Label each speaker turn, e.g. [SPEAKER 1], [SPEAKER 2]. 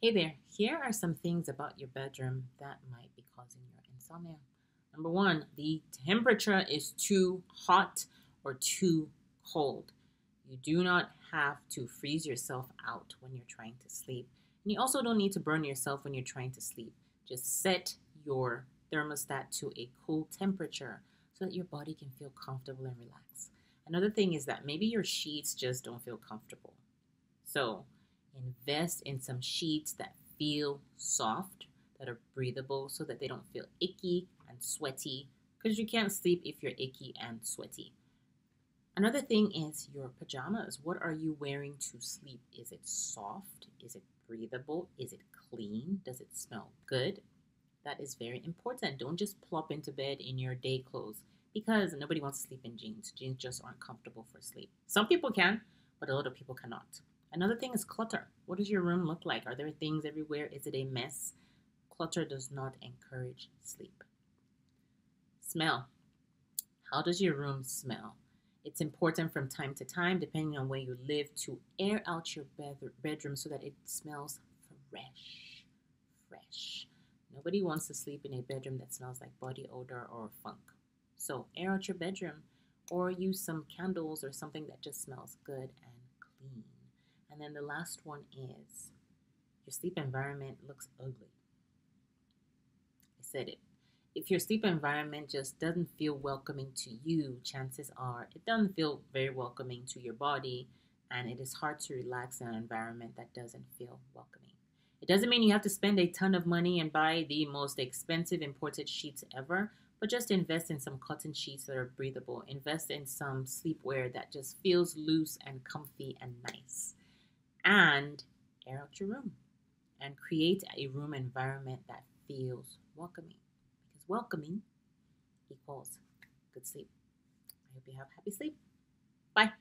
[SPEAKER 1] Hey there, here are some things about your bedroom that might be causing your insomnia. Number one, the temperature is too hot or too cold. You do not have to freeze yourself out when you're trying to sleep. And you also don't need to burn yourself when you're trying to sleep. Just set your thermostat to a cool temperature so that your body can feel comfortable and relaxed. Another thing is that maybe your sheets just don't feel comfortable. So, invest in some sheets that feel soft, that are breathable, so that they don't feel icky and sweaty, because you can't sleep if you're icky and sweaty. Another thing is your pajamas. What are you wearing to sleep? Is it soft? Is it breathable? Is it clean? Does it smell good? That is very important. Don't just plop into bed in your day clothes because nobody wants to sleep in jeans. Jeans just aren't comfortable for sleep. Some people can, but a lot of people cannot. Another thing is clutter. What does your room look like? Are there things everywhere? Is it a mess? Clutter does not encourage sleep. Smell. How does your room smell? It's important from time to time, depending on where you live, to air out your bedroom so that it smells fresh. Fresh. Nobody wants to sleep in a bedroom that smells like body odor or funk. So air out your bedroom or use some candles or something that just smells good and clean. And then the last one is your sleep environment looks ugly. I said it. If your sleep environment just doesn't feel welcoming to you, chances are it doesn't feel very welcoming to your body, and it is hard to relax in an environment that doesn't feel welcoming. It doesn't mean you have to spend a ton of money and buy the most expensive imported sheets ever, but just invest in some cotton sheets that are breathable. Invest in some sleepwear that just feels loose and comfy and nice and air out your room and create a room environment that feels welcoming because welcoming equals good sleep. I hope you have happy sleep. Bye.